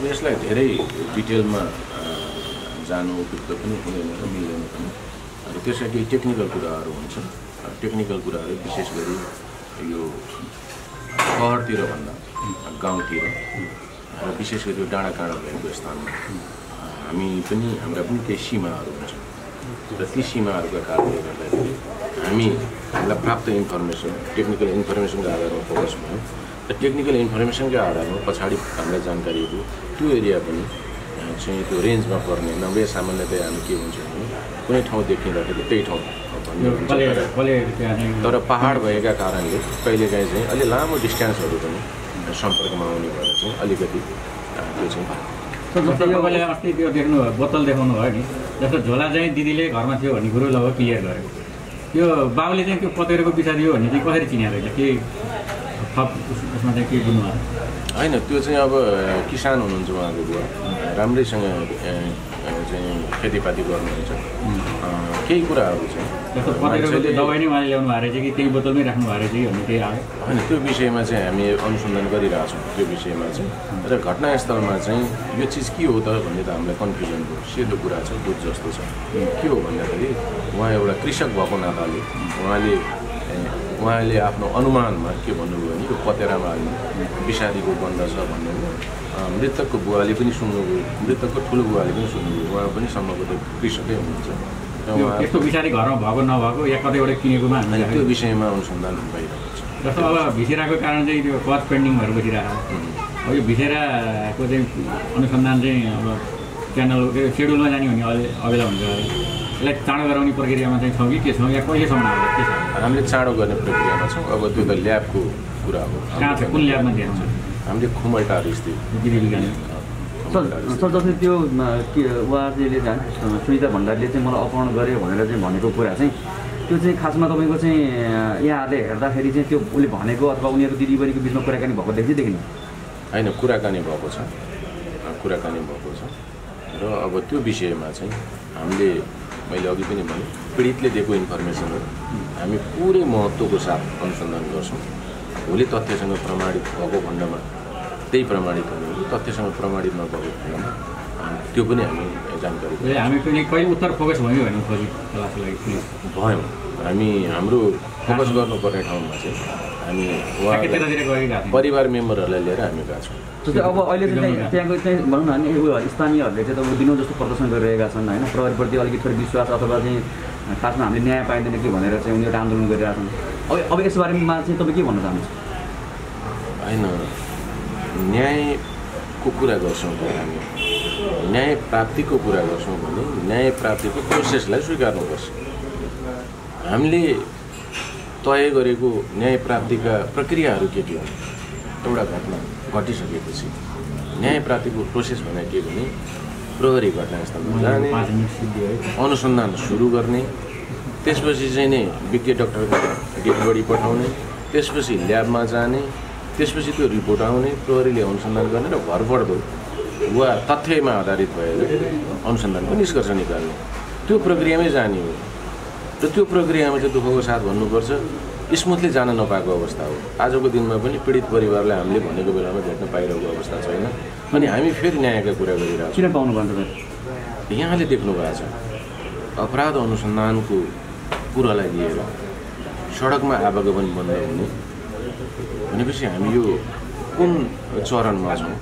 अब यसलाई धेरै डिटेलमा जानु उपयुक्त पनि हुँदैन र मिल्दैन पनि। र त्यसमा केही टेक्निकल कुराहरू हुन्छन् टेक्निकल कुराहरू विशेष गरी यो सहरतिर भन्दा गाउँतिर र विशेष गरी यो डाँडा काँडा भएको स्थानमा हामी पनि हाम्रा पनि केही सीमाहरू हुन्छन् र ती सीमाहरूका कारणले गर्दाखेरि हामी हामीलाई प्राप्त इन्फर्मेसन टेक्निकल इन्फर्मेसनको आधारमा फोकस भयो। टेक्निकल इन्फर्मेसनकै आधारमा पछाडि हामीलाई जानकारीहरू त्यो एरिया पनि चाहिँ त्यो रेन्जमा पर्ने नभए सामान्यतया हामी के हुन्छ भने कुनै ठाउँ देखिँदाखेरि त्यही ठाउँ भन्ने हुन्छ। तर पाहाड भएका कारणले कहिलेकाहीँ चाहिँ अलि लामो डिस्टेन्सहरू पनि सम्पर्कमा आउने भएर चाहिँ अलिकति त्यो चाहिँ अस्ति त्यो देख्नु भयो बोतल देखाउनु भयो नि। जस्तो झोला चाहिँ दिदीले घरमा थियो भन्ने कुरो लगभग क्लियर गर्यो त्यो बाबुले चाहिँ त्यो पतेरोको बिचारियो भन्ने चाहिँ कसरी चिनेको रहेछ? के थप उसमा चाहिँ के बुझ्नु भयो होइन त्यो चाहिँ अब किसान हुनुहुन्छ उहाँको बुवा। राम्रैसँग चाहिँ खेतीपाती गर्नुहुन्छ। केही कुराहरू चाहिँ। दबाई नै उहाँले ल्याउनु भएको रहेछ कि त्यही बोतलमै राख्नु भएको रहेछ कि भन्ने केही आयो होइन त्यो विषयमा चाहिँ हामी अनुसन्धान गरिरहेछौँ त्यो विषयमा चाहिँ। र घटनास्थलमा चाहिँ यो चिज के हो त भन्ने त हामीलाई कन्फ्युजन भयो सेतो कुरा छ दुध जस्तो छ। के हो भन्दाखेरि उहाँ एउटा कृषक भएको नाताले उहाँले उहाँले आफ्नो अनुमानमा के भन्नुभयो भने यो पतेरामा विषादीको गन्ध छ भन्नुभयो मृतकको बुवाले पनि सुन्नुभयो मृतकको ठुलो बुवाले पनि सुन्नुभयो उहाँ पनि सम्भवतः कृषकै हुनुहुन्छ। त्यस्तो बिचारी घरमा भएको नभएको या कतैबाट किनेकोमा अनि हामीले त्यो विषयमा अनुसन्धान भइरहेको छ। जस्तो अब भिसेराको कारण चाहिँ त्यो कस्ट पेन्डिङ भएर बसिरहेको छ अब यो भिसेराको चाहिँ अनुसन्धान चाहिँ अब च्यानल सेड्युलमा जाने भने अहिले अबेला हुन्छ। यसलाई चाँडो गराउने प्रक्रियामा चाहिँ छौँ कि के छौँ या कहिलेसम्म आएको के छ हामीले चाँडो गर्ने प्रक्रियामा छौँ अब त्यो त ल्याबको कुरा हो कहाँ छ कुन ल्याबमा देखाउँछ हामीले खुमल्टाहरू स्थित सर सर जस्तै त्यो के उहाँले सुनिता भण्डारीले चाहिँ मलाई अपहरण गर्यो भनेर चाहिँ भनेको कुरा चाहिँ त्यो चाहिँ खासमा तपाईँको चाहिँ यहाँहरूले हेर्दाखेरि चाहिँ त्यो उसले भनेको अथवा उनीहरू दिदीबहिनीको बिचमा कुराकानी भएको देखि देखिन होइन कुराकानी भएको छ कुराकानी भएको छ र अब त्यो विषयमा चाहिँ हामीले मैले अघि पनि भने पीडितले दिएको इन्फर्मेसनहरू हामी पुरै महत्त्वको साथ अनुसन्धान गर्छौँ। भोलि तथ्यसँग प्रमाणित भएको खण्डमा त्यही प्रमाणित हुने तथ्यसँग प्रमाणित नभएको खण्डमा त्यो पनि हामी जानकारी हामी पनि कहिले उत्तर फोकस भयो लागि भयौँ। हामी हाम्रो फोकस गर्नुपर्ने ठाउँमा चाहिँ हामी। परिवार मेम्बरहरूलाई लिएर हामी गएको छौँ। जस्तै अब अहिले चाहिँ त्यहाँ- त्यहाँको चाहिँ भनौँ न भने उयो स्थानीयहरूले चाहिँ तपाईँ दिनौँ जस्तो प्रदर्शन गरिरहेका छन् होइन? प्रहरीप्रति अलिकति थोरै विश्वास अथवा चाहिँ खासमा हामीले न्याय पाइँदैन कि भनेर चाहिँ उनीहरू आन्दोलन गरिरहेका छन्। अब अब यसबारेमा चाहिँ तपाईँ के भन्न चाहनुहुन्छ? होइन न्यायको कुरा गर्छौँ त हामी? न्याय प्राप्तिको कुरा गर्छौँ भने न्याय प्राप्तिको प्रोसेसलाई स्वीकार्नुपर्छ। हामीले तय गरेको न्याय प्राप्तिका प्रक्रियाहरू के के हुन्? एउटा घटना घटिसकेपछि न्याय प्राप्तिको प्रोसेस भने के भने प्रहरी घटनास्थलमा जाने अनुसन्धान सुरु गर्ने त्यसपछि चाहिँ नै विज्ञ डक्टरको डेड बडी पठाउने त्यसपछि ल्याबमा जाने त्यसपछि त्यो रिपोर्ट आउने प्रहरीले अनुसन्धान गर्ने र भरपर्दो वा तथ्यमा आधारित भएर अनुसन्धानको निष्कर्ष निकाल्ने। त्यो प्रक्रियामै जाने हो। र त्यो प्रक्रियामा चाहिँ दुःखको साथ भन्नुपर्छ स्मुथली जान नपाएको अवस्था हो। आजको दिनमा पनि पीडित परिवारलाई हामीले भनेको बेलामा भेट्न पाइरहेको अवस्था छैन। अनि हामी फेरि न्यायका कुरा गरिरहेको छौँ किन पाउनु भयो तपाईँ? यहाँले देख्नु भएको छ अपराध अनुसन्धानको कुरालाई लिएर सडकमा आवागमन बन्द हुने। भनेपछि हामी यो कुन चरणमा छौँ?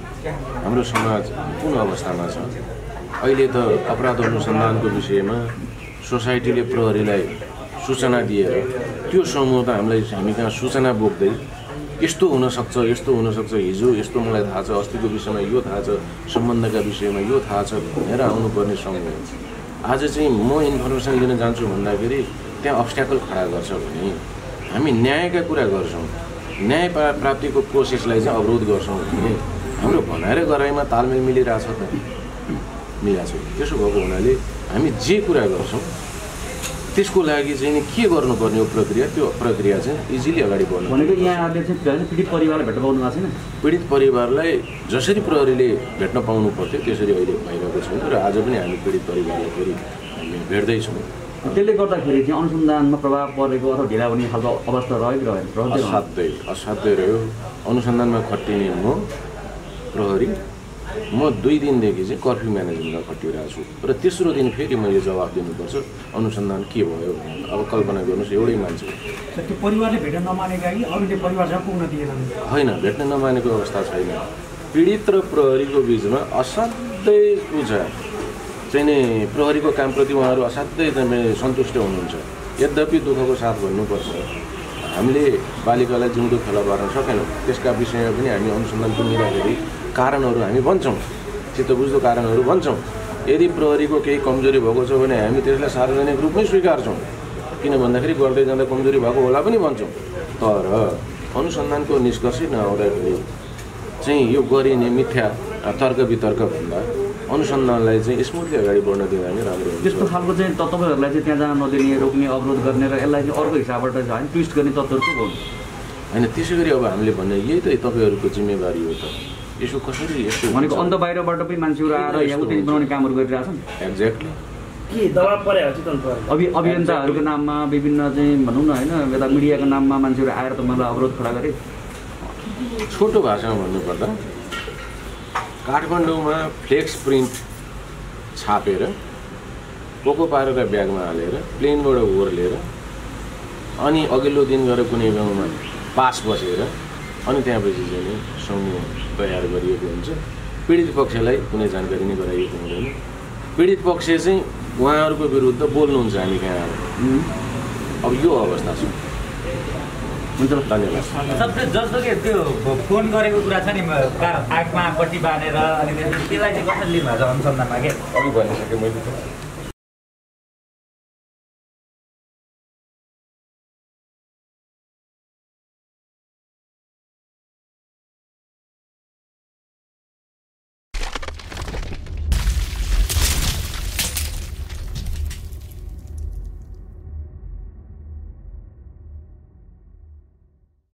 हाम्रो समाज कुन अवस्थामा छ? अहिले त अपराध अनुसन्धानको विषयमा सोसाइटीले प्रहरीलाई सूचना दिएर त्यो समूह त हामीलाई हामी कहाँ सूचना बोक्दै यस्तो हुनसक्छ यस्तो हुनसक्छ हिजो यस्तो मलाई थाहा छ अस्तिको विषयमा यो थाहा छ सम्बन्धका विषयमा यो थाहा छ भनेर आउनुपर्ने समूह। आज चाहिँ म इन्फर्मेसन लिन जान्छु भन्दाखेरि त्यहाँ अब्स्ट्याकल खडा गर्छ भने हामी न्यायका कुरा गर्छौँ न्याय प्रा प्राप्तिको प्रोसेसलाई चाहिँ अवरोध गर्छौँ भने हाम्रो भनाएर गराइमा तालमेल मिलिरहेछ त मिलाएको छ। त्यसो भएको हुनाले हामी जे कुरा गर्छौँ त्यसको लागि चाहिँ नि के गर्नुपर्ने हो प्रक्रिया त्यो प्रक्रिया चाहिँ इजिली अगाडि बढ्नु भनेको होइन पीडित परिवारलाई भेट्न पाउनु भएको छैन। पीडित परिवारलाई जसरी प्रहरीले भेट्न पाउनु पर्थ्यो त्यसरी अहिले भइरहेको छैन र आज पनि हामी पीडित परिवारलाई फेरि हामी भेट्दैछौँ। त्यसले गर्दाखेरि चाहिँ अनुसन्धानमा प्रभाव परेको अथवा ढिला हुने खालको अवस्था रह्यो कि रहेन रहन्छ। असाध्यै असाध्यै रह्यो। अनुसन्धानमा खटिने म प्रहरी म दुई दिनदेखि चाहिँ कर्फ्यू म्यानेजमेन्टमा खटिरहेको छु। र तेस्रो दिन फेरि मैले जवाब दिनुपर्छ अनुसन्धान के भयो भनेर। अब कल्पना गर्नुहोस् एउटै मान्छे। होइन भेट्न नमानेको अवस्था छैन। पीडित र प्रहरीको बिचमा असाध्यै ऊ छ चाहिँ नि प्रहरीको कामप्रति उहाँहरू असाध्यै चाहिँ सन्तुष्ट हुनुहुन्छ। यद्यपि दुःखको साथ भन्नुपर्छ हामीले बालिकालाई जिउँदो फेला पार्न सकेनौँ। त्यसका विषयमा पनि हामी अनुसन्धान पुगिँदाखेरि कारणहरू हामी भन्छौँ। चित्त बुझ्दो कारणहरू भन्छौँ। यदि प्रहरीको केही कमजोरी भएको छ भने हामी त्यसलाई सार्वजनिक रूपमै स्वीकार्छौँ। किन भन्दाखेरि गर्दै जाँदा कमजोरी भएको होला पनि भन्छौँ। तर अनुसन्धानको निष्कर्ष नआउँदाखेरि चाहिँ यो गरिने मिथ्या तर्क वितर्क भन्दा अनुसन्धानलाई चाहिँ स्मुथली अगाडि बढ्न दिँदा नै राम्रो त्यस्तो खालको चाहिँ त- तपाईँहरूलाई चाहिँ त्यहाँ जान नदिने रोक्ने अवरोध गर्ने र यसलाई चाहिँ अर्को हिसाबबाट ट्विस्ट गर्ने तत्त्वहरू के होइन त्यसै गरी अब हामीले भन्ने यही त तपाईँहरूको जिम्मेवारी हो त। यसो कसरी यस्तो भनेको अन्त बाहिरबाट पनि मान्छेहरू आएर यहाँ उठेन बनाउने कामहरू गरिरहेछन् एक्ज्याक्टली के दबाब परे अभि अभियन्ताहरूको नाममा विभिन्न चाहिँ भनौँ न होइन यता मिडियाको नाममा मान्छेहरू आएर त मलाई अवरोध खडा गरे। छोटो भाषामा भन्नुपर्दा काठमाडौँमा फ्लेक्स प्रिन्ट छापेर पोको पारेर ब्यागमा हालेर प्लेनबाट ओर्लेर अनि अघिल्लो दिन गएर कुनै गाउँमा पास बसेर अनि त्यहाँपछि चाहिँ नि समूह तयार गरिएको हुन्छ। पीडित पक्षलाई कुनै जानकारी नै गराइएको हुँदैन। पीडित पक्ष चाहिँ उहाँहरूको विरुद्ध बोल्नुहुन्छ हामी कहाँ। आएर अब यो अवस्था छ। हुन्छ सबसे जस्तो कि त्यो फोन गरेको कुरा छ नि कार आगमा पट्टी बाँधेर अनि त्यसलाई चाहिँ कसरी लिनुभएको छ अनुसन्धानमा के? अघि भनिसकेँ मैले त।